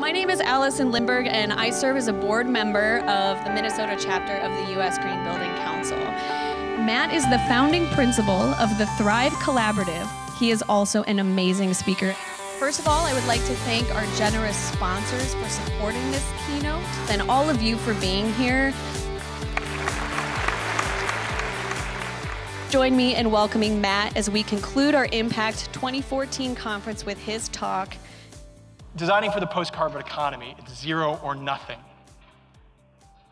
My name is Allison Lindberg, and I serve as a board member of the Minnesota chapter of the U.S. Green Building Council. Matt is the founding principal of the Thrive Collaborative. He is also an amazing speaker. First of all, I would like to thank our generous sponsors for supporting this keynote and all of you for being here. Join me in welcoming Matt as we conclude our Impact 2014 conference with his talk. Designing for the post carbon economy, it's zero or nothing.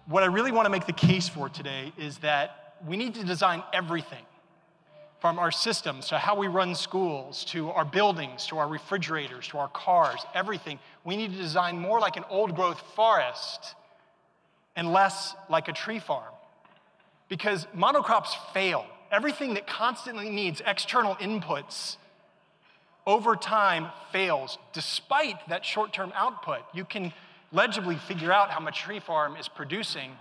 What I really want to make the case for today is that we need to design everything from our systems to how we run schools to our buildings to our refrigerators to our cars, everything. We need to design more like an old growth forest and less like a tree farm. Because monocrops fail. Everything that constantly needs external inputs over time fails despite that short term output. You can legibly figure out how much tree farm is producing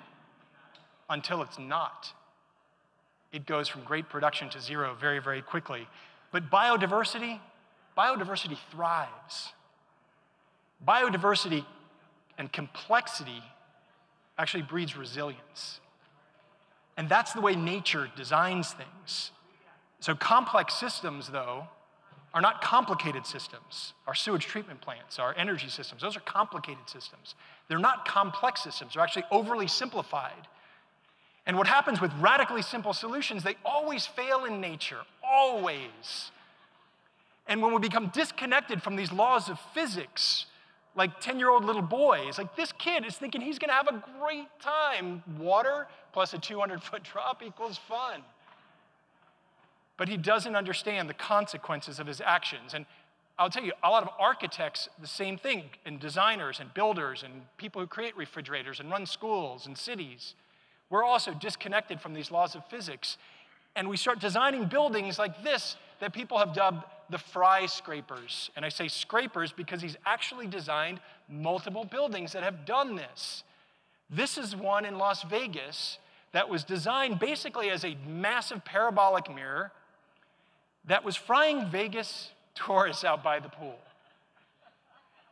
until it's not it goes from great production to zero very, very quickly. But biodiversity, biodiversity thrives. Biodiversity and complexity actually breeds resilience. And that's the way nature designs things. So, complex systems, though, are not complicated systems. Our sewage treatment plants, our energy systems, those are complicated systems. They're not complex systems, they're actually overly simplified. And what happens with radically simple solutions, they always fail in nature, always. And when we become disconnected from these laws of physics, like 10 year old little boys, like this kid is thinking he's gonna have a great time. Water plus a 200 foot drop equals fun. But he doesn't understand the consequences of his actions. And I'll tell you, a lot of architects, the same thing, and designers and builders and people who create refrigerators and run schools and cities. We're also disconnected from these laws of physics. And we start designing buildings like this that people have dubbed the fry scrapers. And I say scrapers because he's actually designed multiple buildings that have done this. This is one in Las Vegas that was designed basically as a massive parabolic mirror that was frying Vegas tourists out by the pool.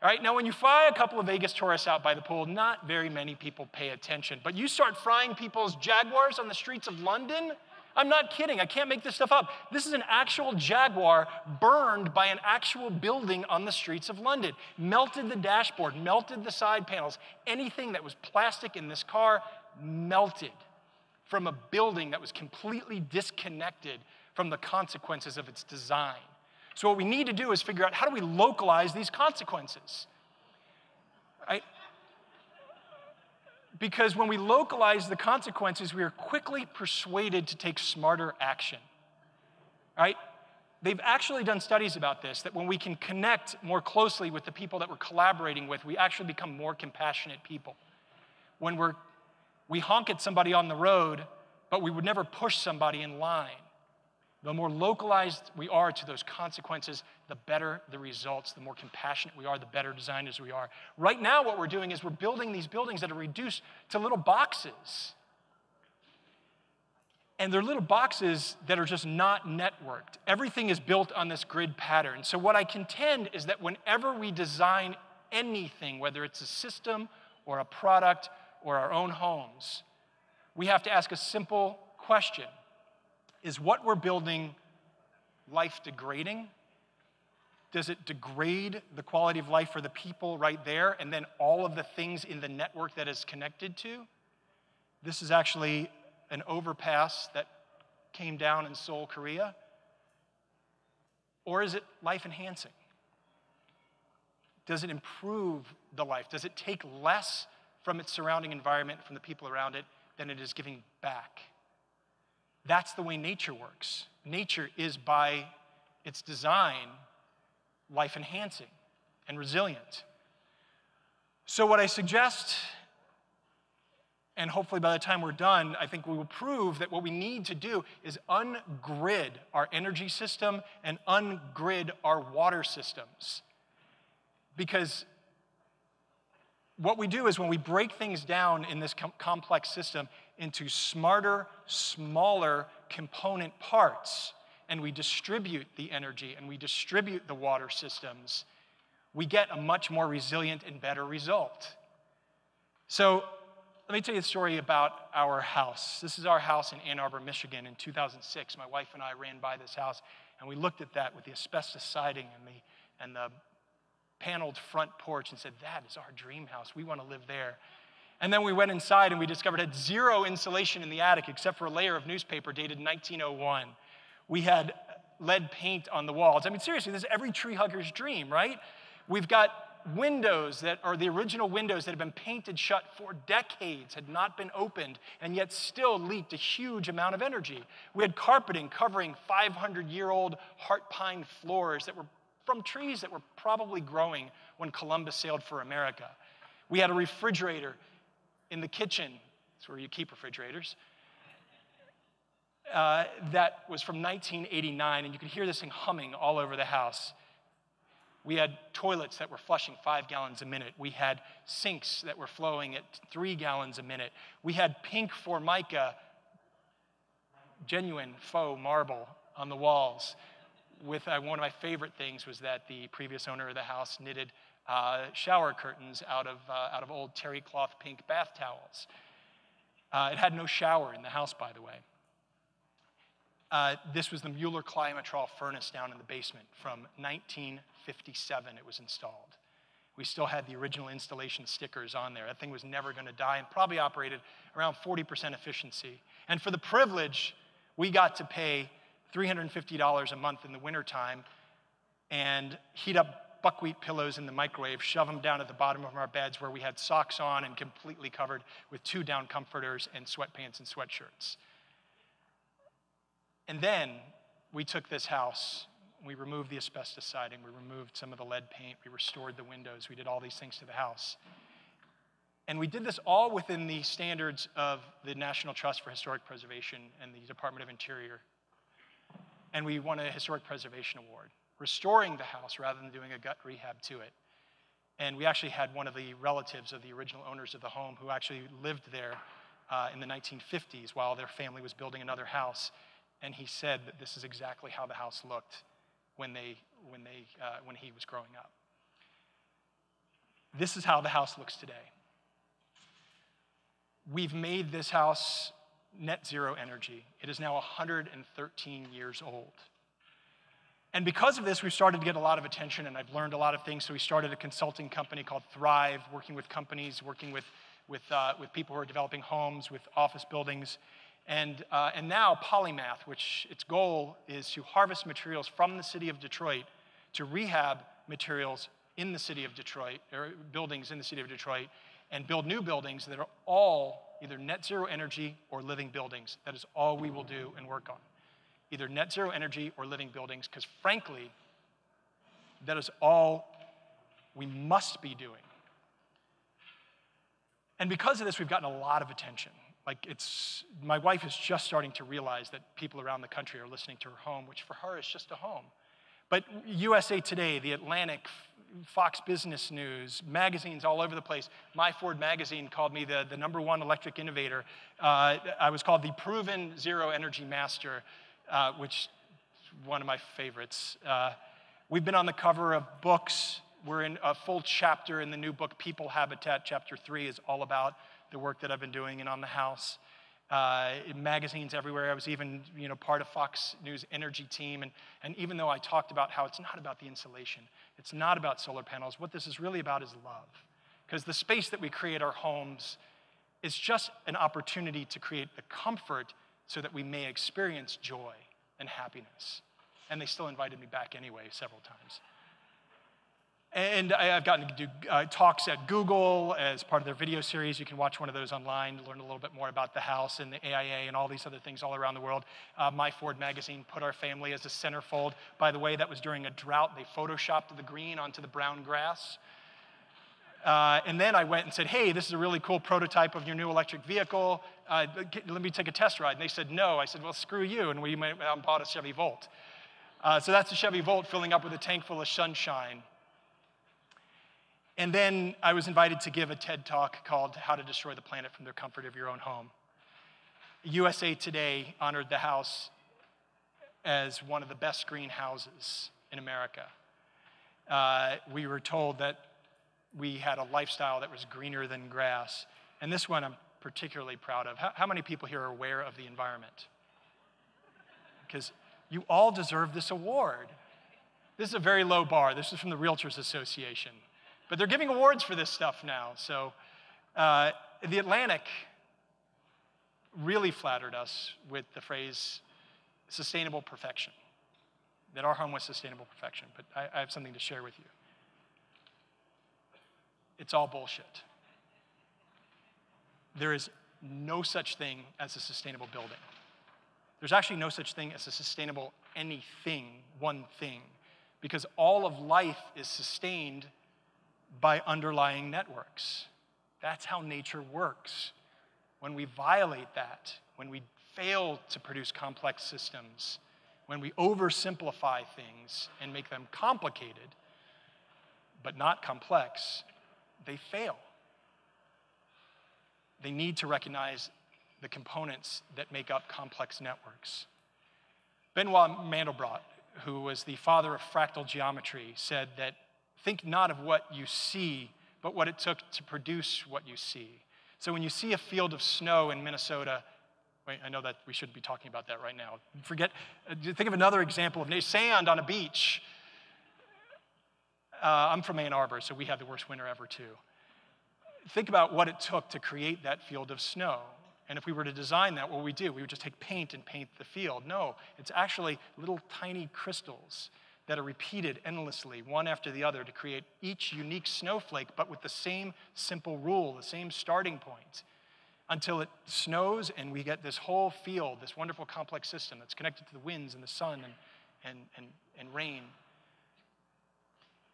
All right, now when you fry a couple of Vegas tourists out by the pool, not very many people pay attention. But you start frying people's Jaguars on the streets of London, I'm not kidding, I can't make this stuff up. This is an actual Jaguar burned by an actual building on the streets of London. Melted the dashboard, melted the side panels. Anything that was plastic in this car melted from a building that was completely disconnected from the consequences of its design. So, what we need to do is figure out how do we localize these consequences? Right? Because when we localize the consequences, we are quickly persuaded to take smarter action. Right? They've actually done studies about this that when we can connect more closely with the people that we're collaborating with, we actually become more compassionate people. When we're, we honk at somebody on the road, but we would never push somebody in line. The more localized we are to those consequences, the better the results. The more compassionate we are, the better designers we are. Right now, what we're doing is we're building these buildings that are reduced to little boxes. And they're little boxes that are just not networked. Everything is built on this grid pattern. So, what I contend is that whenever we design anything, whether it's a system or a product or our own homes, we have to ask a simple question is what we're building life degrading? Does it degrade the quality of life for the people right there and then all of the things in the network that is connected to? This is actually an overpass that came down in Seoul, Korea. Or is it life enhancing? Does it improve the life? Does it take less from its surrounding environment, from the people around it, than it is giving back? That's the way nature works. Nature is, by its design, life enhancing and resilient. So, what I suggest, and hopefully by the time we're done, I think we will prove that what we need to do is ungrid our energy system and ungrid our water systems. Because what we do is when we break things down in this com- complex system into smarter, smaller component parts, and we distribute the energy and we distribute the water systems, we get a much more resilient and better result. So, let me tell you a story about our house. This is our house in Ann Arbor, Michigan in 2006. My wife and I ran by this house and we looked at that with the asbestos siding and the, and the paneled front porch and said, That is our dream house. We want to live there. And then we went inside and we discovered had zero insulation in the attic except for a layer of newspaper dated 1901. We had lead paint on the walls. I mean, seriously, this is every tree hugger's dream, right? We've got windows that are the original windows that have been painted shut for decades, had not been opened, and yet still leaked a huge amount of energy. We had carpeting covering 500 year old heart pine floors that were from trees that were probably growing when Columbus sailed for America. We had a refrigerator in the kitchen, that's where you keep refrigerators, uh, that was from 1989, and you could hear this thing humming all over the house. We had toilets that were flushing five gallons a minute. We had sinks that were flowing at three gallons a minute. We had pink formica, genuine faux marble on the walls. With uh, one of my favorite things was that the previous owner of the house knitted uh, shower curtains out of, uh, out of old terry cloth pink bath towels. Uh, it had no shower in the house, by the way. Uh, this was the Mueller Climatrol furnace down in the basement from 1957. It was installed. We still had the original installation stickers on there. That thing was never going to die and probably operated around 40% efficiency. And for the privilege, we got to pay $350 a month in the wintertime and heat up buckwheat pillows in the microwave, shove them down at the bottom of our beds where we had socks on and completely covered with two down comforters and sweatpants and sweatshirts. And then we took this house, we removed the asbestos siding, we removed some of the lead paint, we restored the windows, we did all these things to the house. And we did this all within the standards of the National Trust for Historic Preservation and the Department of Interior. And we won a Historic Preservation Award, restoring the house rather than doing a gut rehab to it. And we actually had one of the relatives of the original owners of the home who actually lived there uh, in the 1950s while their family was building another house and he said that this is exactly how the house looked when, they, when, they, uh, when he was growing up. This is how the house looks today. We've made this house net zero energy. It is now 113 years old. And because of this, we've started to get a lot of attention, and I've learned a lot of things. So we started a consulting company called Thrive, working with companies, working with, with, uh, with people who are developing homes, with office buildings. And, uh, and now Polymath, which its goal is to harvest materials from the city of Detroit to rehab materials in the city of Detroit, or buildings in the city of Detroit, and build new buildings that are all either net zero energy or living buildings. That is all we will do and work on. Either net zero energy or living buildings, because frankly, that is all we must be doing. And because of this, we've gotten a lot of attention. Like it's, my wife is just starting to realize that people around the country are listening to her home, which for her is just a home. But USA Today, The Atlantic, Fox Business News, magazines all over the place. My Ford magazine called me the, the number one electric innovator. Uh, I was called the proven zero energy master, uh, which is one of my favorites. Uh, we've been on the cover of books. We're in a full chapter in the new book, People Habitat. Chapter three is all about the work that I've been doing and on the house. Uh, magazines everywhere. I was even, you know, part of Fox News energy team. And, and even though I talked about how it's not about the insulation, it's not about solar panels, what this is really about is love. Because the space that we create our homes is just an opportunity to create the comfort so that we may experience joy and happiness. And they still invited me back anyway several times. And I've gotten to do uh, talks at Google as part of their video series. You can watch one of those online to learn a little bit more about the house and the AIA and all these other things all around the world. Uh, My Ford magazine put our family as a centerfold. By the way, that was during a drought. They photoshopped the green onto the brown grass. Uh, and then I went and said, hey, this is a really cool prototype of your new electric vehicle. Uh, let me take a test ride. And they said, no. I said, well, screw you. And we went and bought a Chevy Volt. Uh, so that's a Chevy Volt filling up with a tank full of sunshine. And then I was invited to give a TED talk called How to Destroy the Planet from the Comfort of Your Own Home. USA Today honored the house as one of the best greenhouses in America. uh, we were told that we had a lifestyle that was greener than grass. And this one I'm particularly proud of. How, how many people here are aware of the environment? Because you all deserve this award. This is a very low bar. This is from the Realtors Association. But they're giving awards for this stuff now. So uh, the Atlantic really flattered us with the phrase sustainable perfection, that our home was sustainable perfection. But I, I have something to share with you. It's all bullshit. There is no such thing as a sustainable building. There's actually no such thing as a sustainable anything, one thing, because all of life is sustained by underlying networks. That's how nature works. When we violate that, when we fail to produce complex systems, when we oversimplify things and make them complicated, but not complex, they fail. They need to recognize the components that make up complex networks. Benoit Mandelbrot, who was the father of fractal geometry, said that think not of what you see, but what it took to produce what you see. So when you see a field of snow in Minnesota, wait, I know that we shouldn't be talking about that right now. Forget, uh, think of another example of sand on a beach. Uh, I'm from Ann Arbor, so we had the worst winter ever, too. Think about what it took to create that field of snow. And if we were to design that, what would we do? We would just take paint and paint the field. No, it's actually little tiny crystals that are repeated endlessly, one after the other, to create each unique snowflake, but with the same simple rule, the same starting point, until it snows and we get this whole field, this wonderful complex system that's connected to the winds and the sun and, and, and, and rain.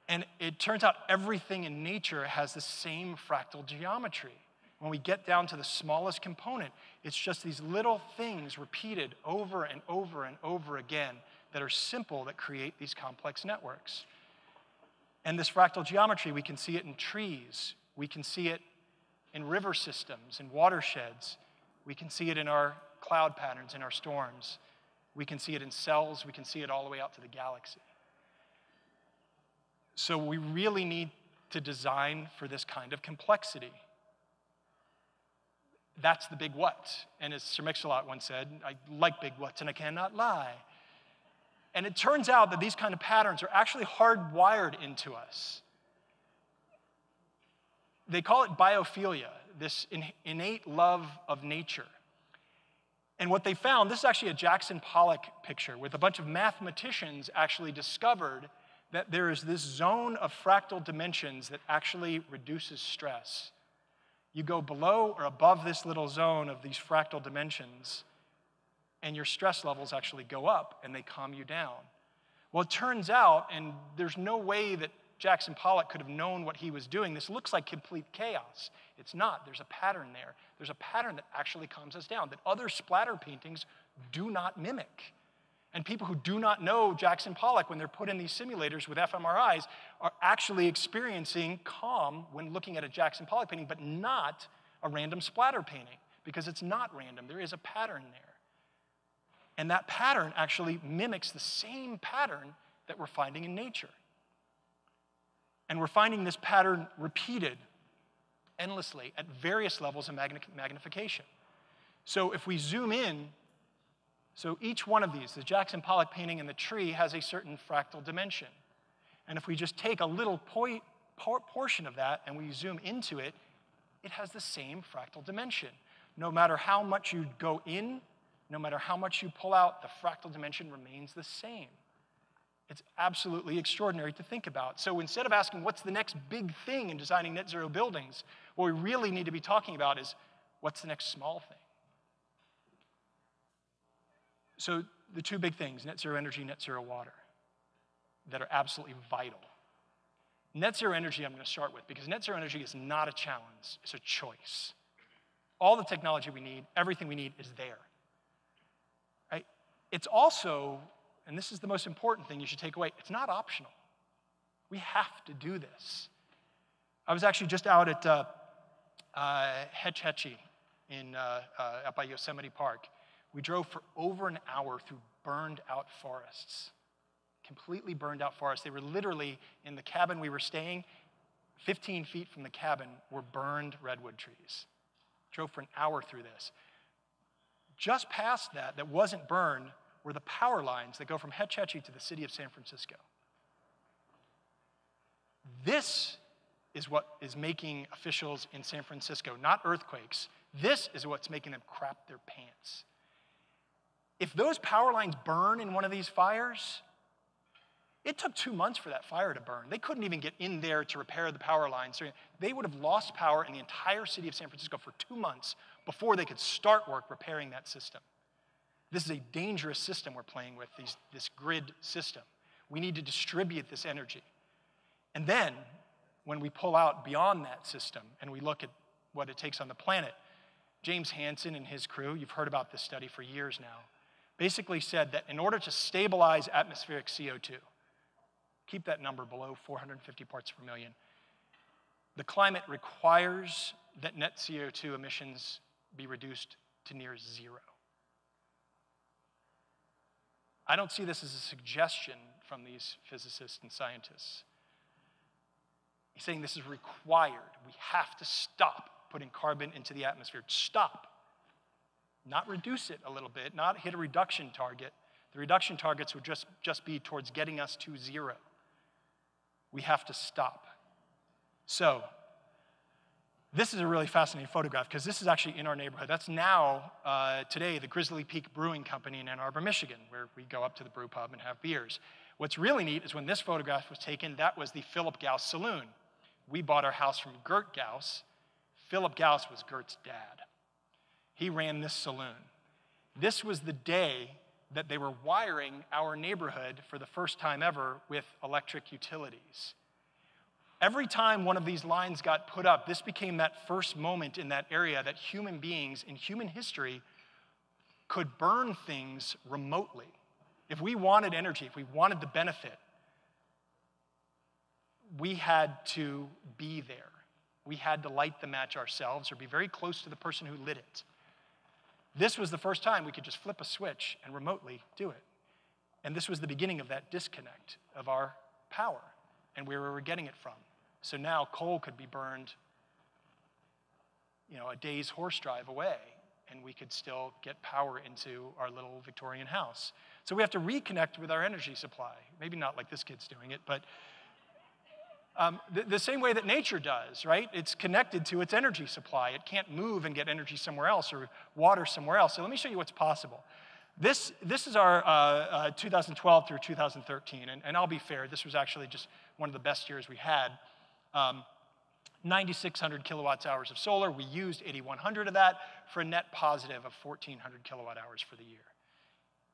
And it turns out everything in nature has the same fractal geometry. When we get down to the smallest component, it's just these little things repeated over and over and over again that are simple that create these complex networks. And this fractal geometry, we can see it in trees, we can see it in river systems, in watersheds, we can see it in our cloud patterns, in our storms, we can see it in cells, we can see it all the way out to the galaxy. So we really need to design for this kind of complexity. That's the big what. And as Sir Mix-a-Lot once said, I like big whats and I cannot lie. And it turns out that these kind of patterns are actually hardwired into us. They call it biophilia, this innate love of nature. And what they found, this is actually a Jackson Pollock picture, with a bunch of mathematicians actually discovered that there is this zone of fractal dimensions that actually reduces stress. You go below or above this little zone of these fractal dimensions, and your stress levels actually go up and they calm you down. Well, it turns out, and there's no way that Jackson Pollock could have known what he was doing. This looks like complete chaos. It's not. There's a pattern there. There's a pattern that actually calms us down that other splatter paintings do not mimic. And people who do not know Jackson Pollock, when they're put in these simulators with fMRIs, are actually experiencing calm when looking at a Jackson Pollock painting, but not a random splatter painting, because it's not random. There is a pattern there. And that pattern actually mimics the same pattern that we're finding in nature. And we're finding this pattern repeated endlessly at various levels of magnification. So if we zoom in, so each one of these, the Jackson Pollock painting and the tree, has a certain fractal dimension. And if we just take a little point, portion of that and we zoom into it, it has the same fractal dimension. No matter how much you go in no matter how much you pull out, the fractal dimension remains the same. It's absolutely extraordinary to think about. So instead of asking what's the next big thing in designing net zero buildings, what we really need to be talking about is what's the next small thing? So the two big things, net zero energy, net zero water, that are absolutely vital. Net zero energy, I'm going to start with because net zero energy is not a challenge, it's a choice. All the technology we need, everything we need is there. It's also, and this is the most important thing you should take away, it's not optional. We have to do this. I was actually just out at uh, uh, Hetch Hetchy in, uh, uh, up by Yosemite Park. We drove for over an hour through burned out forests. completely burned out forests. They were literally in the cabin we were staying, 15 feet from the cabin were burned redwood trees. Drove for an hour through this. Just past that, that wasn't burned, were the power lines that go from Hetch Hetchy to the city of San Francisco. This is what is making officials in San Francisco, not earthquakes, this is what's making them crap their pants. If those power lines burn in one of these fires, it took two months for that fire to burn. They couldn't even get in there to repair the power lines. They would have lost power in the entire city of San Francisco for two months before they could start work repairing that system. This is a dangerous system we're playing with, these, this grid system. We need to distribute this energy. And then, when we pull out beyond that system and we look at what it takes on the planet, James Hansen and his crew, you've heard about this study for years now, basically said that in order to stabilize atmospheric CO2, keep that number below 450 parts per million, the climate requires that net CO2 emissions be reduced to near zero. I don't see this as a suggestion from these physicists and scientists. He's saying this is required. We have to stop putting carbon into the atmosphere. Stop. Not reduce it a little bit, not hit a reduction target. The reduction targets would just, just be towards getting us to zero. We have to stop. So, this is a really fascinating photograph because this is actually in our neighborhood. That's now, uh, today, the Grizzly Peak Brewing Company in Ann Arbor, Michigan, where we go up to the brew pub and have beers. What's really neat is when this photograph was taken, that was the Philip Gauss Saloon. We bought our house from Gert Gauss, Philip Gauss was Gert's dad. He ran this saloon. This was the day that they were wiring our neighborhood for the first time ever with electric utilities. Every time one of these lines got put up, this became that first moment in that area that human beings in human history could burn things remotely. If we wanted energy, if we wanted the benefit, we had to be there we had to light the match ourselves or be very close to the person who lit it. This was the first time we could just flip a switch and remotely do it. And this was the beginning of that disconnect of our power and where we were getting it from. So now coal could be burned, you know, a day's horse drive away, and we could still get power into our little Victorian house. So we have to reconnect with our energy supply. Maybe not like this kid's doing it, but um, the, the, same way that nature does, right? It's connected to its energy supply. It can't move and get energy somewhere else or water somewhere else. So let me show you what's possible. This, this is our uh, uh, 2012 through 2013, and, and, I'll be fair, this was actually just one of the best years we had. Um, 9,600 kilowatts hours of solar. We used 8,100 of that for a net positive of 1,400 kilowatt hours for the year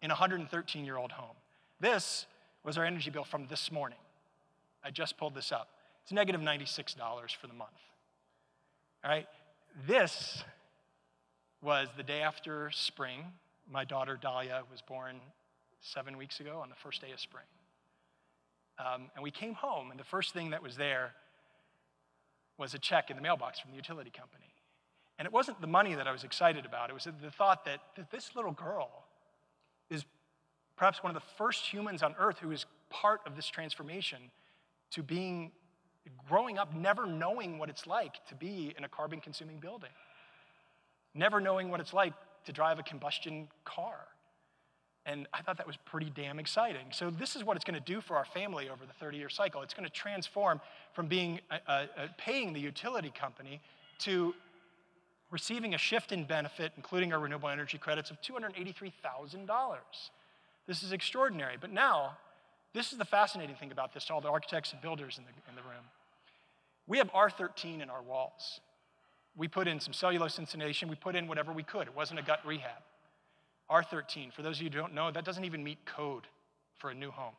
in a 113 year old home. This was our energy bill from this morning. I just pulled this up. It's negative $96 for the month. All right? This was the day after spring. My daughter Dahlia was born seven weeks ago on the first day of spring. Um, and we came home, and the first thing that was there was a check in the mailbox from the utility company. And it wasn't the money that I was excited about, it was the thought that, that this little girl is perhaps one of the first humans on earth who is part of this transformation to being growing up never knowing what it's like to be in a carbon consuming building, never knowing what it's like to drive a combustion car. And I thought that was pretty damn exciting. So, this is what it's going to do for our family over the 30 year cycle. It's going to transform from being paying the utility company to receiving a shift in benefit, including our renewable energy credits, of $283,000. This is extraordinary. But now, this is the fascinating thing about this to all the architects and builders in the, in the room. We have R13 in our walls. We put in some cellulose insulation, we put in whatever we could. It wasn't a gut rehab. R13, for those of you who don't know, that doesn't even meet code for a new home.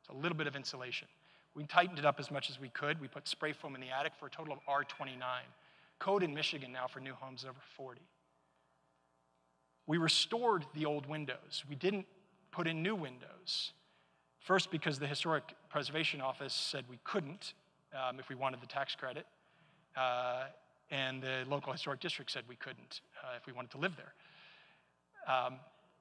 It's a little bit of insulation. We tightened it up as much as we could. We put spray foam in the attic for a total of R29. Code in Michigan now for new homes over 40. We restored the old windows. We didn't put in new windows. First, because the Historic Preservation Office said we couldn't um, if we wanted the tax credit, uh, and the local historic district said we couldn't uh, if we wanted to live there. Um,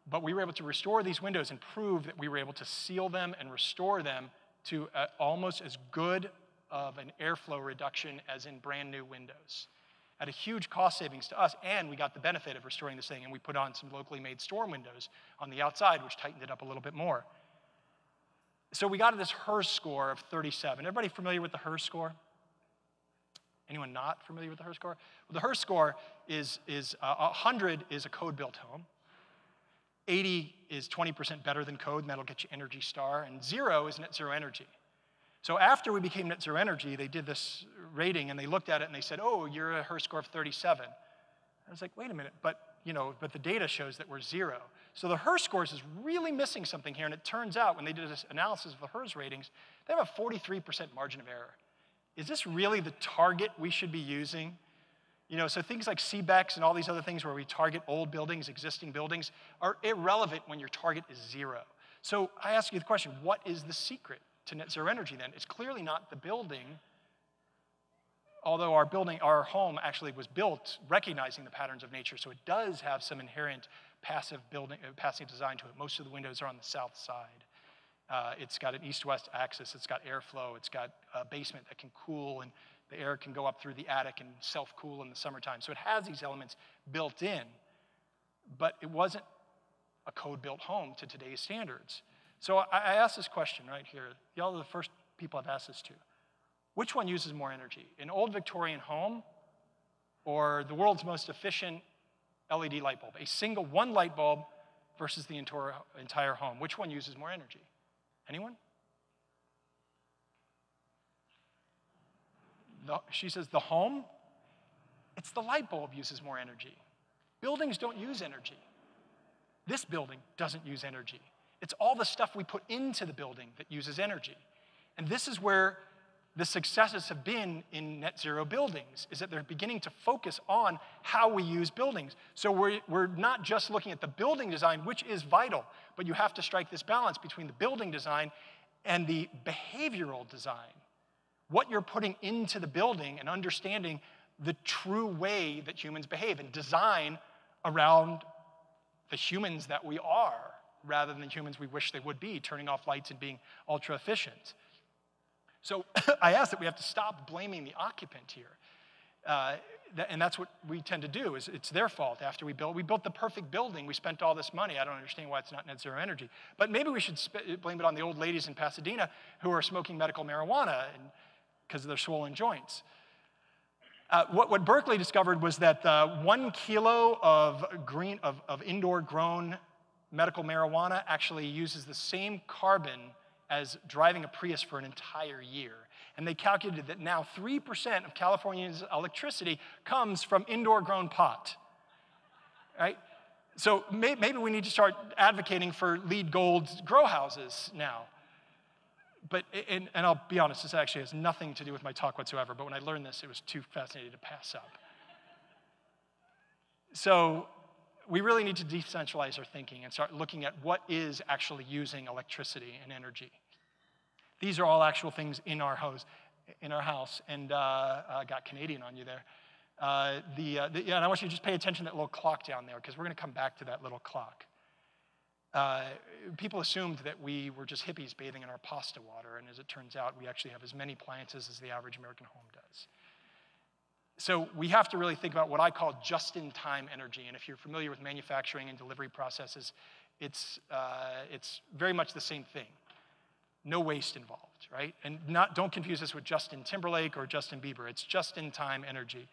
But we were able to restore these windows and prove that we were able to seal them and restore them to uh, almost as good of an airflow reduction as in brand new windows. At a huge cost savings to us, and we got the benefit of restoring this thing, and we put on some locally made storm windows on the outside, which tightened it up a little bit more. So we got this HERS score of 37. Everybody familiar with the HERS score? Anyone not familiar with the HERS score? Well, the HERS score is, is uh, 100 is a code built home. 80 is 20% better than code, and that'll get you Energy Star. And zero is net zero energy. So after we became net zero energy, they did this rating and they looked at it and they said, oh, you're a HERS score of 37. I was like, wait a minute, but you know, but the data shows that we're zero. So the HERS scores is really missing something here. And it turns out when they did this analysis of the HERS ratings, they have a 43% margin of error. Is this really the target we should be using? You know, so things like CBECS and all these other things where we target old buildings, existing buildings, are irrelevant when your target is zero. So I ask you the question, what is the secret to net zero energy then? It's clearly not the building although our building, our home actually was built recognizing the patterns of nature, so it does have some inherent passive building, uh, passive design to it. Most of the windows are on the south side. Uh, it's got an east-west axis. It's got airflow. It's got a basement that can cool, and the air can go up through the attic and self-cool in the summertime. So it has these elements built in, but it wasn't a code-built home to today's standards. So I, I asked this question right here. Y'all are the first people I've asked this to. Which one uses more energy, an old Victorian home or the world's most efficient LED light bulb? A single one light bulb versus the entire home. Which one uses more energy? Anyone? The, she says the home, it's the light bulb uses more energy. Buildings don't use energy. This building doesn't use energy. It's all the stuff we put into the building that uses energy. And this is where the successes have been in net zero buildings is that they're beginning to focus on how we use buildings. So we're, we're not just looking at the building design, which is vital, but you have to strike this balance between the building design and the behavioral design. What you're putting into the building and understanding the true way that humans behave and design around the humans that we are rather than the humans we wish they would be, turning off lights and being ultra efficient. So I ask that we have to stop blaming the occupant here. Uh, and that's what we tend to do is it's their fault after we built we built the perfect building we spent all this money i don't understand why it's not net zero energy but maybe we should sp- blame it on the old ladies in pasadena who are smoking medical marijuana because of their swollen joints uh, what, what, berkeley discovered was that uh, one kilo of green of, of indoor grown medical marijuana actually uses the same carbon as driving a Prius for an entire year. And they calculated that now 3% of California's electricity comes from indoor grown pot. Right? So maybe we need to start advocating for LEED Gold grow houses now. But, and, and I'll be honest, this actually has nothing to do with my talk whatsoever, but when I learned this, it was too fascinating to pass up. So we really need to decentralize our thinking and start looking at what is actually using electricity and energy. These are all actual things in our house, in our house. And uh, I got Canadian on you there. Uh, the, uh, the, yeah, and I want you to just pay attention to that little clock down there because we're going to come back to that little clock. Uh, people assumed that we were just hippies bathing in our pasta water, and as it turns out, we actually have as many appliances as the average American home does. So we have to really think about what I call just-in-time energy. And if you're familiar with manufacturing and delivery processes, it's, uh, it's very much the same thing. No waste involved, right? And not, don't confuse this with Justin Timberlake or Justin Bieber. It's just-in-time energy.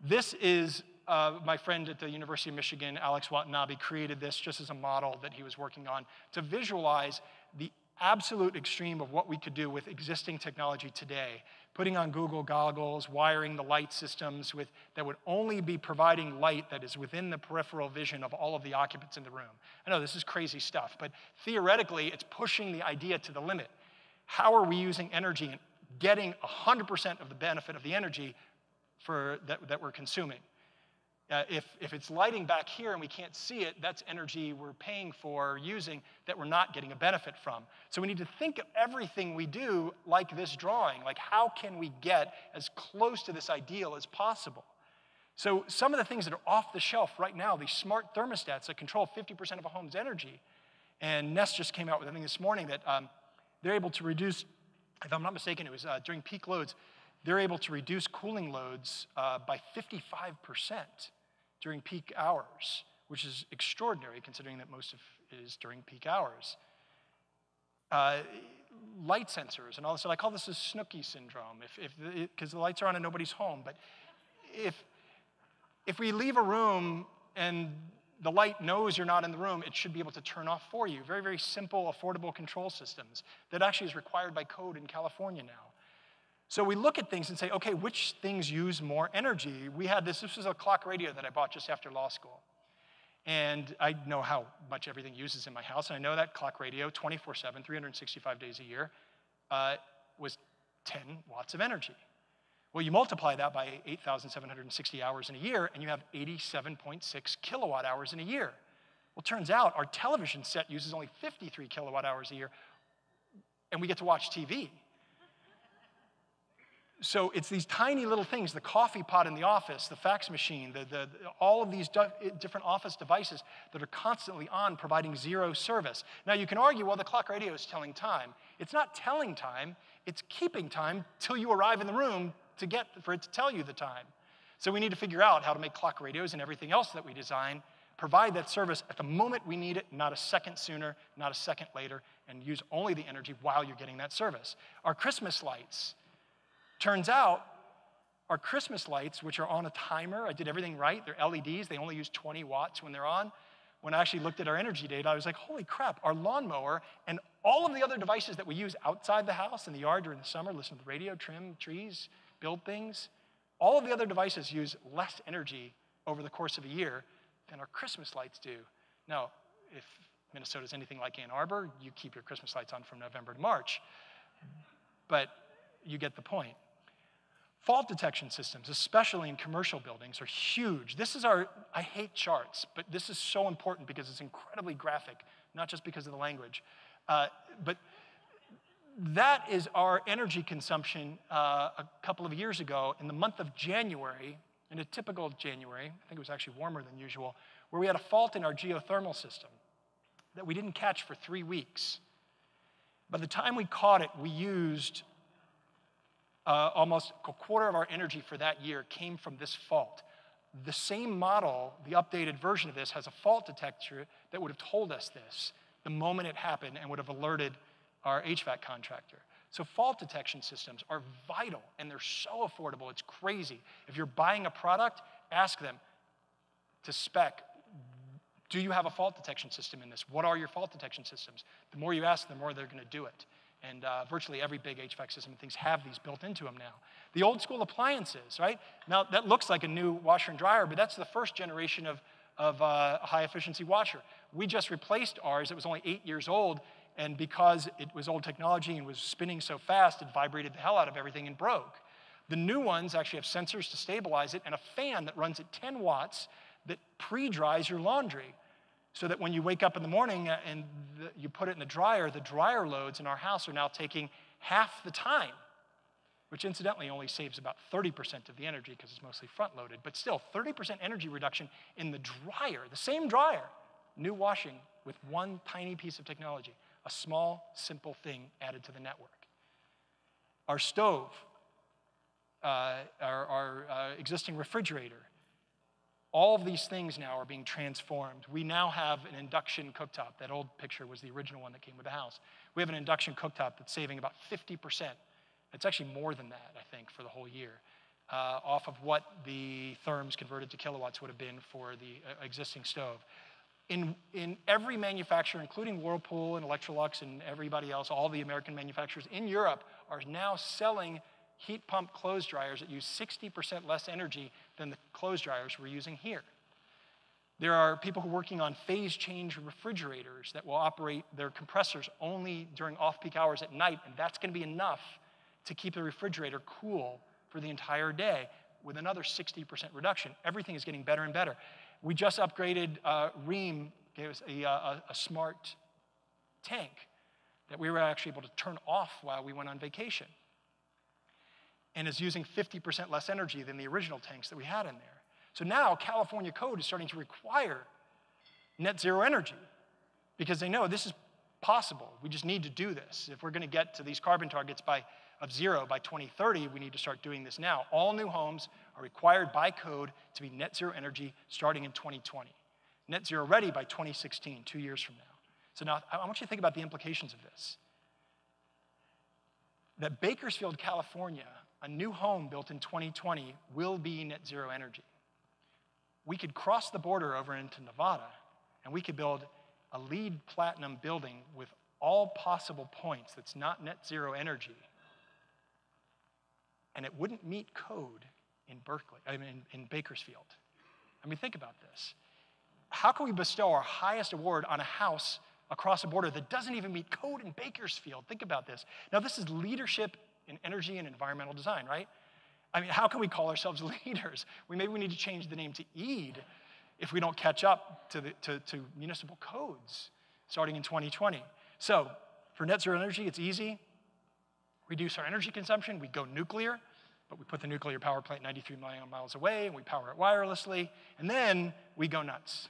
This is uh, my friend at the University of Michigan, Alex Watanabe, created this just as a model that he was working on to visualize the absolute extreme of what we could do with existing technology today putting on Google goggles, wiring the light systems with, that would only be providing light that is within the peripheral vision of all of the occupants in the room. I know this is crazy stuff, but theoretically, it's pushing the idea to the limit. How are we using energy and getting 100% of the benefit of the energy for, that, that we're consuming? Uh, if, if it's lighting back here and we can't see it, that's energy we're paying for or using that we're not getting a benefit from. So we need to think of everything we do like this drawing. Like, how can we get as close to this ideal as possible? So, some of the things that are off the shelf right now, these smart thermostats that control 50% of a home's energy, and Nest just came out with a thing this morning that um, they're able to reduce, if I'm not mistaken, it was uh, during peak loads, they're able to reduce cooling loads uh, by 55% during peak hours, which is extraordinary considering that most of it is during peak hours. Uh, light sensors and all this. I call this a Snooki syndrome, if because the, the lights are on and nobody's home. But if if we leave a room and the light knows you're not in the room, it should be able to turn off for you. Very, very simple, affordable control systems that actually is required by code in California now. So we look at things and say, okay, which things use more energy? We had this, this was a clock radio that I bought just after law school. And I know how much everything uses in my house. And I know that clock radio, 24 7, 365 days a year, uh, was 10 watts of energy. Well, you multiply that by 8,760 hours in a year, and you have 87.6 kilowatt hours in a year. Well, turns out our television set uses only 53 kilowatt hours a year, and we get to watch TV. So it's these tiny little things the coffee pot in the office, the fax machine, the, the, all of these different office devices that are constantly on providing zero service. Now you can argue, well, the clock radio is telling time. It's not telling time, it's keeping time till you arrive in the room to get for it to tell you the time. So we need to figure out how to make clock radios and everything else that we design provide that service at the moment we need it, not a second sooner, not a second later, and use only the energy while you're getting that service. Our Christmas lights. Turns out our Christmas lights, which are on a timer, I did everything right. They're LEDs, they only use 20 watts when they're on. When I actually looked at our energy data, I was like, holy crap, our lawnmower and all of the other devices that we use outside the house in the yard during the summer, listen to the radio, trim trees, build things, all of the other devices use less energy over the course of a year than our Christmas lights do. Now, if Minnesota is anything like Ann Arbor, you keep your Christmas lights on from November to March. But you get the point. Fault detection systems, especially in commercial buildings, are huge. This is our, I hate charts, but this is so important because it's incredibly graphic, not just because of the language. Uh, but that is our energy consumption uh, a couple of years ago in the month of January, in a typical January, I think it was actually warmer than usual, where we had a fault in our geothermal system that we didn't catch for three weeks. By the time we caught it, we used uh, almost a quarter of our energy for that year came from this fault. The same model, the updated version of this, has a fault detector that would have told us this the moment it happened and would have alerted our HVAC contractor. So, fault detection systems are vital and they're so affordable, it's crazy. If you're buying a product, ask them to spec do you have a fault detection system in this? What are your fault detection systems? The more you ask, the more they're going to do it. And uh, virtually every big HVAC system and things have these built into them now. The old school appliances, right? Now, that looks like a new washer and dryer, but that's the first generation of, of uh, a high efficiency washer. We just replaced ours. It was only eight years old. And because it was old technology and was spinning so fast, it vibrated the hell out of everything and broke. The new ones actually have sensors to stabilize it and a fan that runs at 10 watts that pre dries your laundry so that when you wake up in the morning uh, and you put it in the dryer, the dryer loads in our house are now taking half the time, which incidentally only saves about 30% of the energy because it's mostly front loaded, but still 30% energy reduction in the dryer, the same dryer, new washing with one tiny piece of technology, a small, simple thing added to the network. Our stove, uh, our, our uh, existing refrigerator, all of these things now are being transformed. We now have an induction cooktop. That old picture was the original one that came with the house. We have an induction cooktop that's saving about 50%. It's actually more than that, I think, for the whole year, uh, off of what the therms converted to kilowatts would have been for the uh, existing stove. In, in every manufacturer, including Whirlpool and Electrolux and everybody else, all the American manufacturers in Europe are now selling heat pump clothes dryers that use 60% less energy than the clothes dryers we're using here. There are people who are working on phase change refrigerators that will operate their compressors only during off peak hours at night, and that's going to be enough to keep the refrigerator cool for the entire day with another 60% reduction. Everything is getting better and better. We just upgraded uh, Rheem, gave us a, a, a smart tank that we were actually able to turn off while we went on vacation and is using 50% less energy than the original tanks that we had in there. So now California code is starting to require net zero energy because they know this is possible. We just need to do this. If we're going to get to these carbon targets by, of zero by 2030, we need to start doing this now. All new homes are required by code to be net zero energy starting in 2020. Net zero ready by 2016, two years from now. So now I want you to think about the implications of this. That Bakersfield, California, a new home built in 2020, will be net zero energy. We could cross the border over into Nevada and we could build a LEED platinum building with all possible points that's not net zero energy, and it wouldn't meet code in Berkeley, I mean, in Bakersfield. I mean, think about this. How can we bestow our highest award on a house across a border that doesn't even meet code in Bakersfield? Think about this. Now, this is leadership in energy and environmental design, right? I mean, how can we call ourselves leaders? We maybe we need to change the name to EED if we don't catch up to, the, to, to municipal codes starting in 2020. So for net zero energy, it's easy. Reduce our energy consumption, we go nuclear, but we put the nuclear power plant 93 million miles away and we power it wirelessly, and then we go nuts.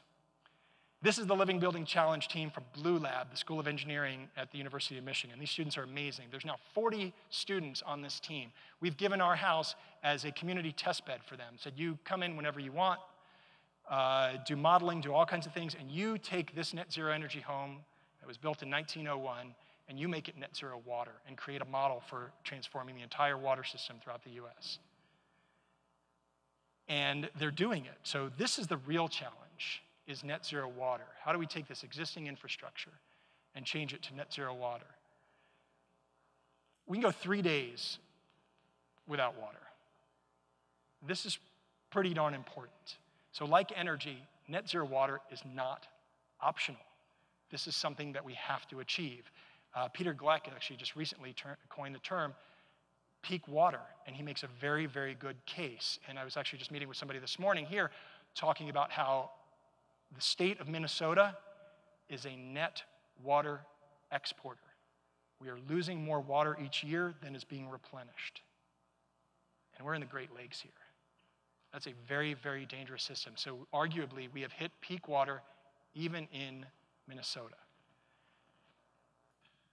This is the Living Building Challenge team from Blue Lab, the School of Engineering at the University of Michigan. These students are amazing. There's now 40 students on this team. We've given our house as a community test bed for them. Said, you come in whenever you want, uh, do modeling, do all kinds of things, and you take this net zero energy home that was built in 1901 and you make it net zero water and create a model for transforming the entire water system throughout the US. And they're doing it. So this is the real challenge is net zero water. How do we take this existing infrastructure and change it to net zero water? We can go 3 days without water. This is pretty darn important. So, like energy, net zero water is not optional. This is something that we have to achieve. Uh, Peter Gleick actually just recently ter- coined the term peak water, and he makes a very, very good case. And I was actually just meeting with somebody this morning here talking about how the state of Minnesota is a net water exporter. We are losing more water each year than is being replenished. And we're in the Great Lakes here. That's a very, very dangerous system. So, arguably, we have hit peak water even in Minnesota.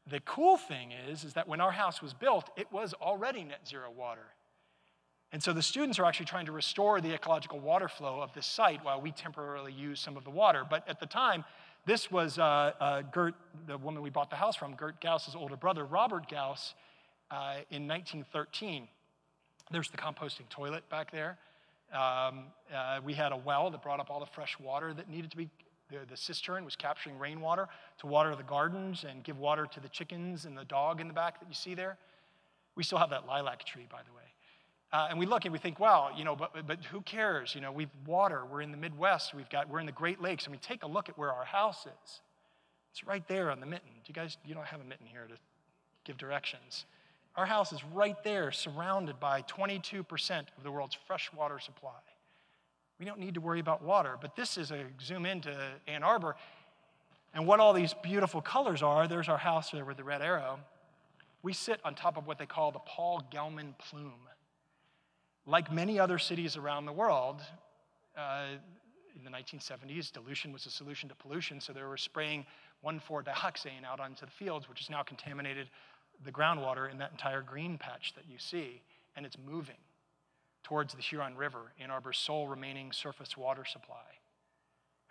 The cool thing is, is that when our house was built, it was already net zero water. And so the students are actually trying to restore the ecological water flow of this site while we temporarily use some of the water. But at the time, this was uh, uh, Gert, the woman we bought the house from, Gert Gauss's older brother, Robert Gauss, uh, in 1913. There's the composting toilet back there. Um, uh, we had a well that brought up all the fresh water that needed to be, the, the, cistern was capturing rainwater to water the gardens and give water to the chickens and the dog in the back that you see there. We still have that lilac tree, by the way. Uh, and we look and we think, wow, you know, but, but who cares? You know, we've water. We're in the Midwest. We've got, we're in the Great Lakes. I mean, take a look at where our house is. It's right there on the mitten. Do you guys, you don't have a mitten here to give directions. Our house is right there, surrounded by 22% of the world's freshwater supply. We don't need to worry about water, but this is a zoom into Ann Arbor. And what all these beautiful colors are, there's our house there with the red arrow. We sit on top of what they call the Pall Gelman plume. Like many other cities around the world, uh, in the 1970s, dilution was a solution to pollution, so they were spraying 1,4-dioxane out onto the fields, which has now contaminated the groundwater in that entire green patch that you see, and it's moving towards the Huron River, Ann Arbor's sole remaining surface water supply.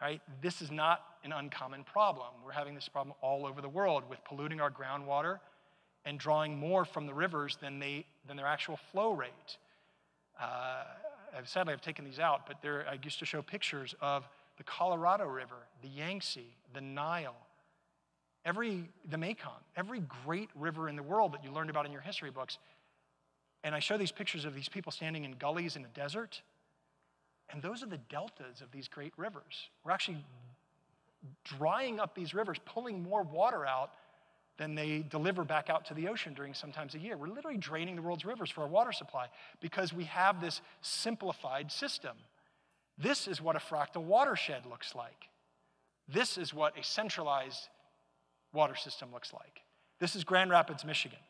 Right? This is not an uncommon problem. We're having this problem all over the world with polluting our groundwater and drawing more from the rivers than, they, than their actual flow rate. Uh, sadly, I've taken these out, but there, I used to show pictures of the Colorado River, the Yangtze, the Nile, every, the Mekong, every great river in the world that you learned about in your history books. And I show these pictures of these people standing in gullies in a desert. And those are the deltas of these great rivers. We're actually drying up these rivers, pulling more water out than they deliver back out to the ocean during sometimes a year. We're literally draining the world's rivers for our water supply because we have this simplified system. This is what a fractal watershed looks like. This is what a centralized water system looks like. This is Grand Rapids, Michigan.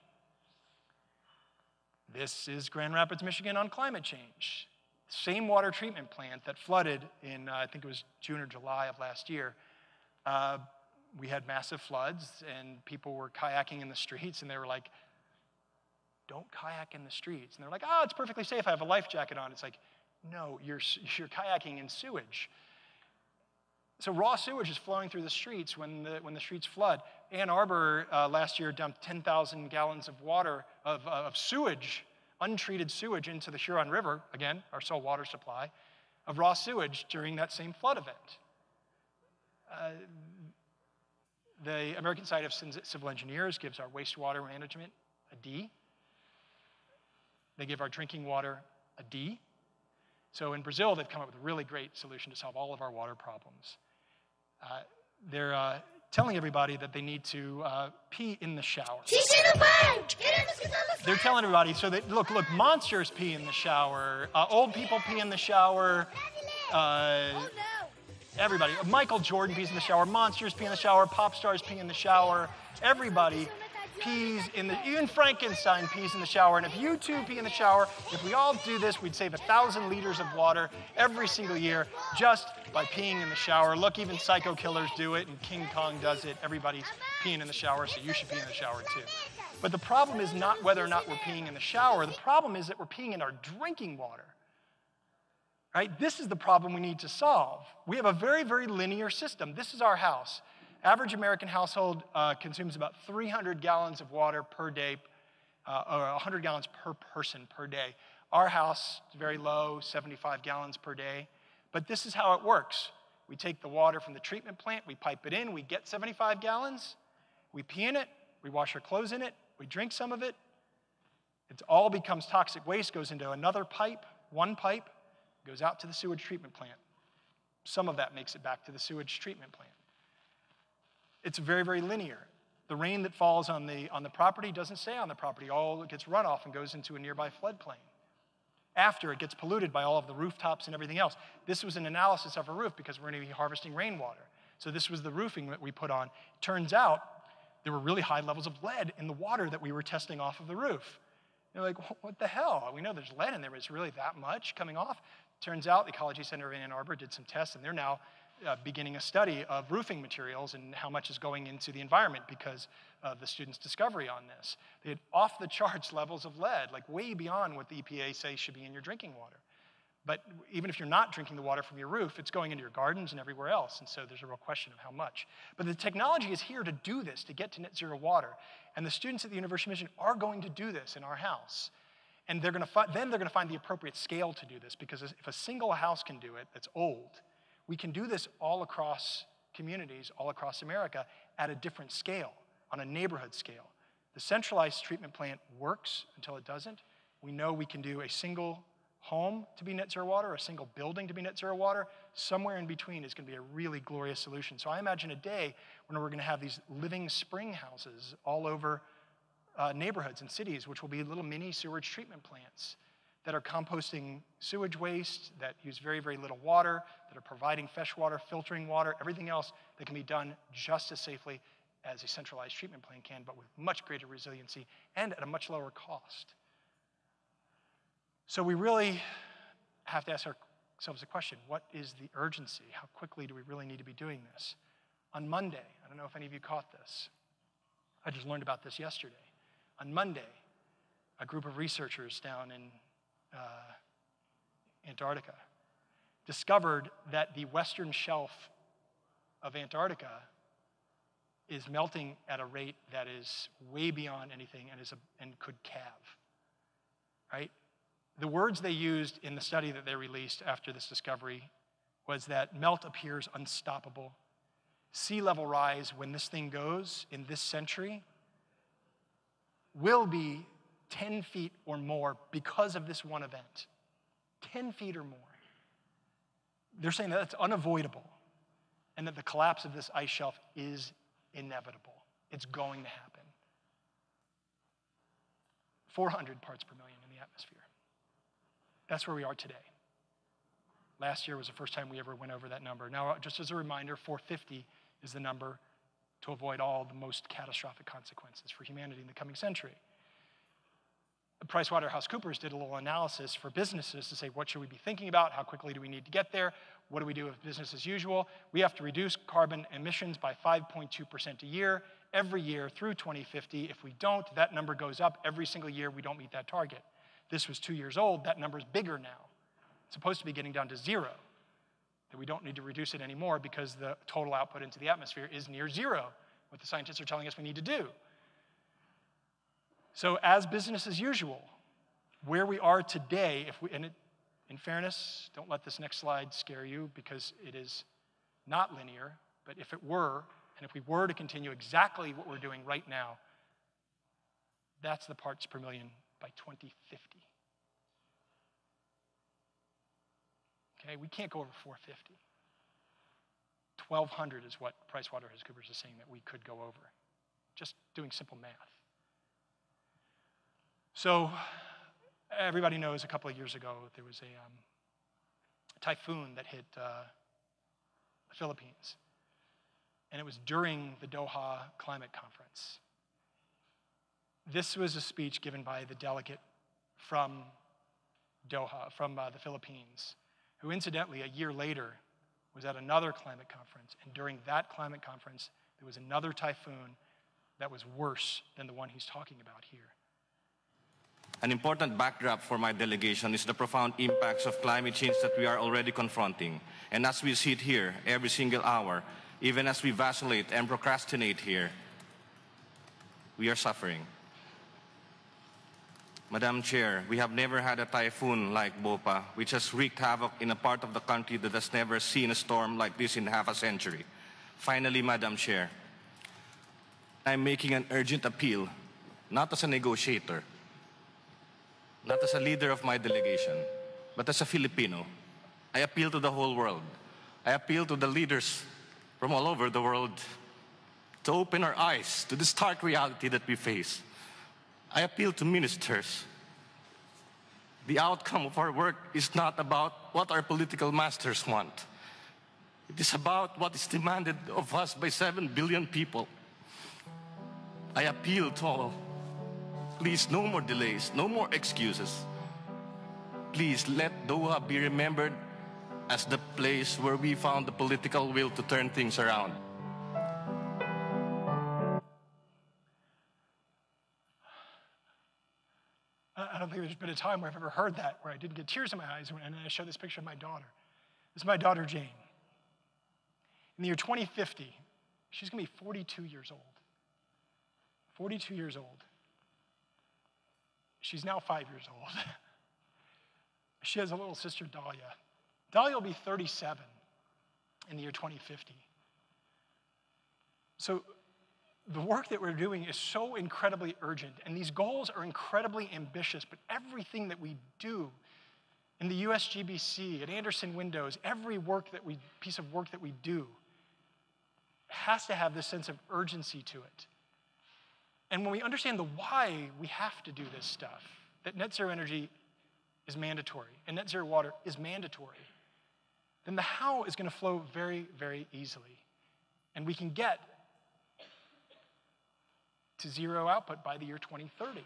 This is Grand Rapids, Michigan on climate change. Same water treatment plant that flooded in, uh, I think it was June or July of last year. Uh, we had massive floods, and people were kayaking in the streets, and they were like, don't kayak in the streets. And they're like, oh, it's perfectly safe. I have a life jacket on. It's like, no, you're, you're kayaking in sewage. So raw sewage is flowing through the streets when the, when the streets flood. Ann Arbor uh, last year dumped 10,000 gallons of water, of, uh, of sewage, untreated sewage into the Huron River, again, our sole water supply, of raw sewage during that same flood event. Uh, the American Society of Civil Engineers gives our wastewater management a D. They give our drinking water a D. So in Brazil, they've come up with a really great solution to solve all of our water problems. Uh, they're uh, telling everybody that they need to uh, pee in the shower. They're telling everybody so that look, look, monsters pee in the shower, uh, old people pee in the shower. Everybody, Michael Jordan pees in the shower, monsters pee in the shower, pop stars pee in the shower. Everybody pees in the, even Frankenstein pees in the shower. And if you two pee in the shower, if we all do this, we'd save a thousand liters of water every single year just by peeing in the shower. Look, even psycho killers do it, and King Kong does it. Everybody's peeing in the shower, so you should pee in the shower too. But the problem is not whether or not we're peeing in the shower. The problem is that we're peeing in our drinking water. Right? This is the problem we need to solve. We have a very, very linear system. This is our house. Average American household uh, consumes about 300 gallons of water per day, uh, or 100 gallons per person per day. Our house is very low, 75 gallons per day. But this is how it works. We take the water from the treatment plant, we pipe it in, we get 75 gallons, we pee in it, we wash our clothes in it, we drink some of it. It all becomes toxic waste, goes into another pipe, one pipe, goes out to the sewage treatment plant. Some of that makes it back to the sewage treatment plant. It's very, very linear. The rain that falls on the, on the property doesn't stay on the property. All it gets runoff and goes into a nearby floodplain. After it gets polluted by all of the rooftops and everything else. This was an analysis of a roof because we're going to be harvesting rainwater. So this was the roofing that we put on. Turns out there were really high levels of lead in the water that we were testing off of the roof. You're like, what the hell? We know there's lead in there, but it's really that much coming off? Turns out the Ecology Center of Ann Arbor did some tests, and they're now uh, beginning a study of roofing materials and how much is going into the environment because of the students' discovery on this. They had off the charts levels of lead, like way beyond what the EPA says should be in your drinking water. But even if you're not drinking the water from your roof, it's going into your gardens and everywhere else. And so there's a real question of how much. But the technology is here to do this, to get to net zero water. And the students at the University of Michigan are going to do this in our house. And they're to fi- then they're going to find the appropriate scale to do this because if a single house can do it that's old, we can do this all across communities, all across America, at a different scale, on a neighborhood scale. The centralized treatment plant works until it doesn't. We know we can do a single home to be net zero water, a single building to be net zero water. Somewhere in between is going to be a really glorious solution. So I imagine a day when we're going to have these living spring houses all over uh, neighborhoods and cities, which will be little mini sewage treatment plants that are composting sewage waste, that use very, very little water, that are providing fresh water, filtering water, everything else that can be done just as safely as a centralized treatment plant can, but with much greater resiliency and at a much lower cost. So we really have to ask ourselves a question what is the urgency? How quickly do we really need to be doing this? On Monday, I don't know if any of you caught this, I just learned about this yesterday. On Monday, a group of researchers down in uh, Antarctica, discovered that the western shelf of Antarctica is melting at a rate that is way beyond anything and, is a, and could calve. Right? The words they used in the study that they released after this discovery was that melt appears unstoppable. Sea level rise, when this thing goes in this century, will be 10 feet or more because of this one event. 10 feet or more. They're saying that that's unavoidable and that the collapse of this ice shelf is inevitable. It's going to happen. 400 parts per million in the atmosphere. That's where we are today. Last year was the first time we ever went over that number. Now, just as a reminder, 450 is the number to avoid all the most catastrophic consequences for humanity in the coming century. PricewaterhouseCoopers did a little analysis for businesses to say what should we be thinking about, how quickly do we need to get there, what do we do with business as usual? We have to reduce carbon emissions by 5.2% a year every year through 2050. If we don't, that number goes up every single year we don't meet that target. This was two years old, that number is bigger now. It's supposed to be getting down to zero, that we don't need to reduce it anymore because the total output into the atmosphere is near zero, what the scientists are telling us we need to do. So, as business as usual, where we are today, if we, and it, in fairness, don't let this next slide scare you because it is not linear, but if it were, and if we were to continue exactly what we're doing right now, that's the parts per million by 2050. Okay, we can't go over 450. 1200 is what PricewaterhouseCoopers is saying that we could go over, just doing simple math. So, everybody knows a couple of years ago there was a um, typhoon that hit uh, the Philippines. And it was during the Doha Climate Conference. This was a speech given by the delegate from Doha, from uh, the Philippines, who incidentally, a year later, was at another climate conference. And during that climate conference, there was another typhoon that was worse than the one he's talking about here. An important backdrop for my delegation is the profound impacts of climate change that we are already confronting. And as we sit here every single hour, even as we vacillate and procrastinate here, we are suffering. Madam Chair, we have never had a typhoon like Bopha, which has wreaked havoc in a part of the country that has never seen a storm like this in half a century. Finally, Madam Chair, I'm making an urgent appeal, not as a negotiator, not as a leader of my delegation, but as a Filipino. I appeal to the whole world. I appeal to the leaders from all over the world to open our eyes to the stark reality that we face. I appeal to ministers. The outcome of our work is not about what our political masters want. It is about what is demanded of us by 7 billion people. I appeal to all Please, no more delays, no more excuses. Please let Doha be remembered as the place where we found the political will to turn things around. Don't think there's been a time where I've ever heard that where I didn't get tears in my eyes when I show this picture of my daughter. This is my daughter, Jane. In the year 2050, she's going to be 42 years old. 42 years old. She's now five years old. she has a little sister, Dahlia. Dahlia will be 37 in the year 2050. So, the work that we're doing is so incredibly urgent, and these goals are incredibly ambitious, but everything that we do in the USGBC, at Andersen Windows, every work that we, piece of work that we do has to have this sense of urgency to it. And when we understand the why we have to do this stuff, that net zero energy is mandatory and net zero water is mandatory, then the how is going to flow very, very easily. And we can get to zero output by the year 2030.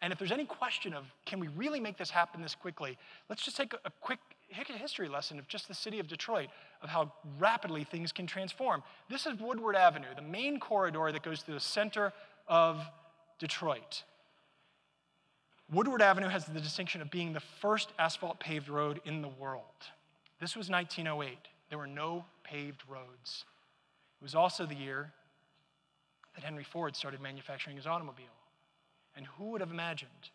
And if there's any question of can we really make this happen this quickly, let's just take a, quick history lesson of just the city of Detroit, of how rapidly things can transform. This is Woodward Avenue, the main corridor that goes through the center of Detroit. Woodward Avenue has the distinction of being the first asphalt paved road in the world. This was 1908. There were no paved roads. It was also the year that Henry Ford started manufacturing his automobile. And who would have imagined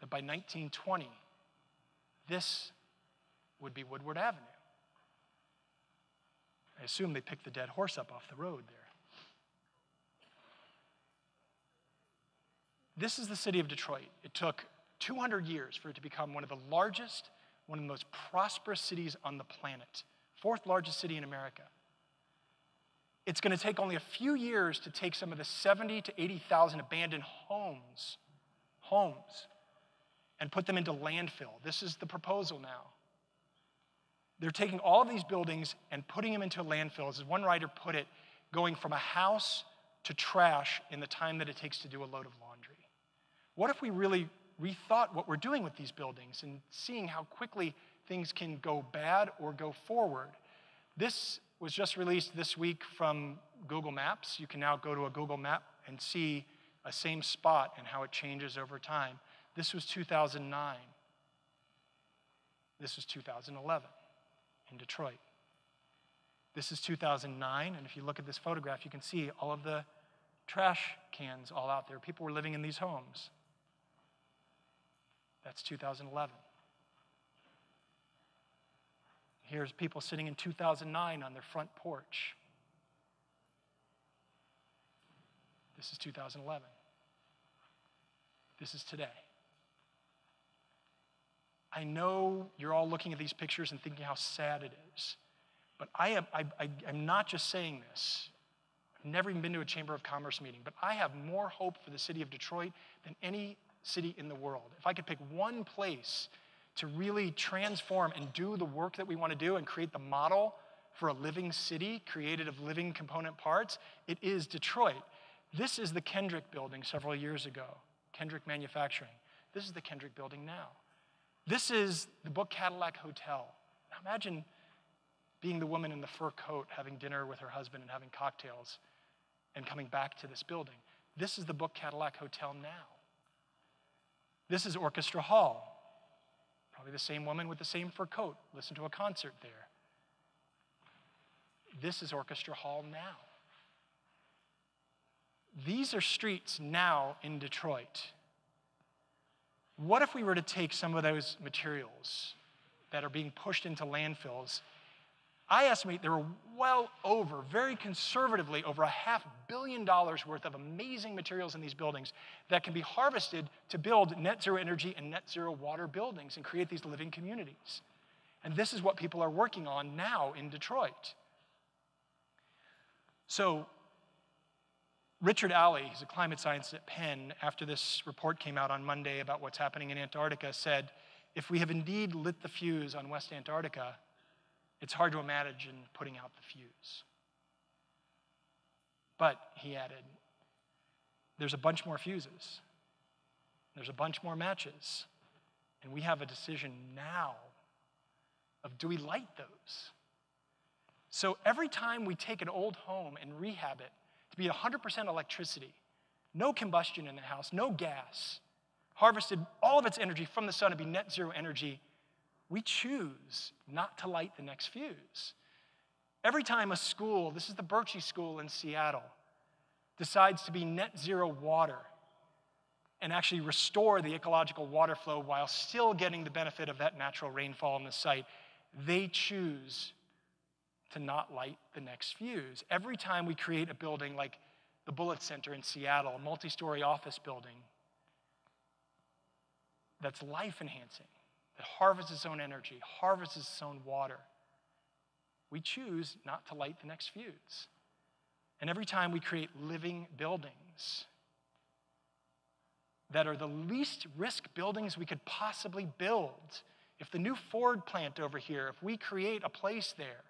that by 1920, this would be Woodward Avenue? I assume they picked the dead horse up off the road there. This is the city of Detroit. It took 200 years for it to become one of the largest, one of the most prosperous cities on the planet, fourth largest city in America. It's going to take only a few years to take some of the 70 to 80,000 abandoned homes, homes, and put them into landfill. This is the proposal now. They're taking all of these buildings and putting them into landfills. As one writer put it, going from a house to trash in the time that it takes to do a load of laundry. What if we really rethought what we're doing with these buildings and seeing how quickly things can go bad or go forward. This was just released this week from Google Maps. You can now go to a Google map and see a same spot and how it changes over time. This was 2009. This was 2011 in Detroit. This is 2009, and if you look at this photograph, you can see all of the trash cans all out there. People were living in these homes. That's 2011. Here's people sitting in 2009 on their front porch. This is 2011. This is today. I know you're all looking at these pictures and thinking how sad it is, but I am, I, I, I'm not just saying this. I've never even been to a Chamber of Commerce meeting, but I have more hope for the city of Detroit than any city in the world. If I could pick one place to really transform and do the work that we want to do and create the model for a living city created of living component parts, it is Detroit. This is the Kendrick building several years ago, Kendrick Manufacturing. This is the Kendrick building now. This is the Book Cadillac Hotel. Now imagine being the woman in the fur coat having dinner with her husband and having cocktails and coming back to this building. This is the Book Cadillac Hotel now. This is Orchestra Hall. Probably the same woman with the same fur coat. Listen to a concert there. This is Orchestra Hall now. These are streets now in Detroit. What if we were to take some of those materials that are being pushed into landfills I estimate there are well over, very conservatively, over a half billion dollars worth of amazing materials in these buildings that can be harvested to build net zero energy and net zero water buildings and create these living communities. And this is what people are working on now in Detroit. So, Richard Alley, he's a climate scientist at Penn, after this report came out on Monday about what's happening in Antarctica, said if we have indeed lit the fuse on West Antarctica, it's hard to imagine putting out the fuse. But, he added, there's a bunch more fuses, there's a bunch more matches, and we have a decision now of do we light those? So every time we take an old home and rehab it to be 100% electricity, no combustion in the house, no gas, harvested all of its energy from the sun to be net zero energy, we choose not to light the next fuse. Every time a school, this is the Bertschi School in Seattle, decides to be net zero water and actually restore the ecological water flow while still getting the benefit of that natural rainfall on the site, they choose to not light the next fuse. Every time we create a building like the Bullitt Center in Seattle, a multi story office building that's life enhancing, that harvests its own energy, harvests its own water, we choose not to light the next fuse. And every time we create living buildings that are the least risk buildings we could possibly build, if the new Ford plant over here, if we create a place there,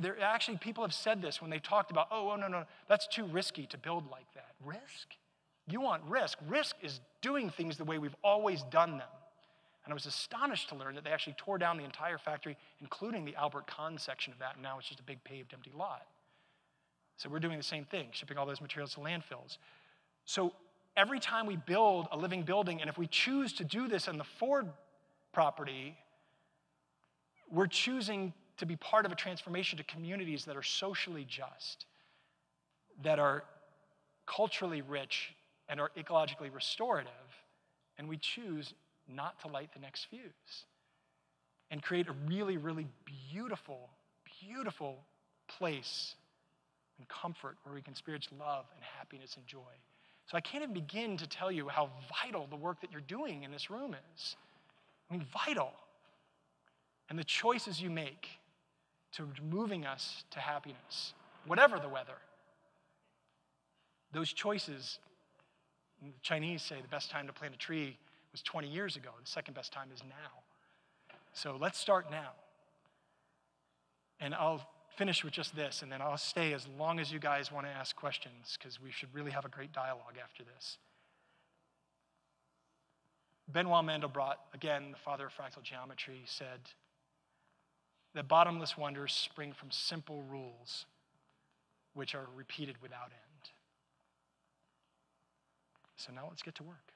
there actually people have said this when they talked about, oh, oh no, no, that's too risky to build like that. Risk? You want risk. Risk is doing things the way we've always done them. And I was astonished to learn that they actually tore down the entire factory, including the Albert Kahn section of that, and now it's just a big paved empty lot. So we're doing the same thing, shipping all those materials to landfills. So every time we build a living building, and if we choose to do this on the Ford property, we're choosing to be part of a transformation to communities that are socially just, that are culturally rich, and are ecologically restorative. And we choose not to light the next fuse and create a really, really beautiful, beautiful place and comfort where we can experience love and happiness and joy. So I can't even begin to tell you how vital the work that you're doing in this room is. I mean, vital. And the choices you make to moving us to happiness, whatever the weather. Those choices, the Chinese say the best time to plant a tree was 20 years ago. The second best time is now. So let's start now. And I'll finish with just this, and then I'll stay as long as you guys want to ask questions, because we should really have a great dialogue after this. Benoit Mandelbrot, again, the father of fractal geometry, said that bottomless wonders spring from simple rules which are repeated without end. So now let's get to work.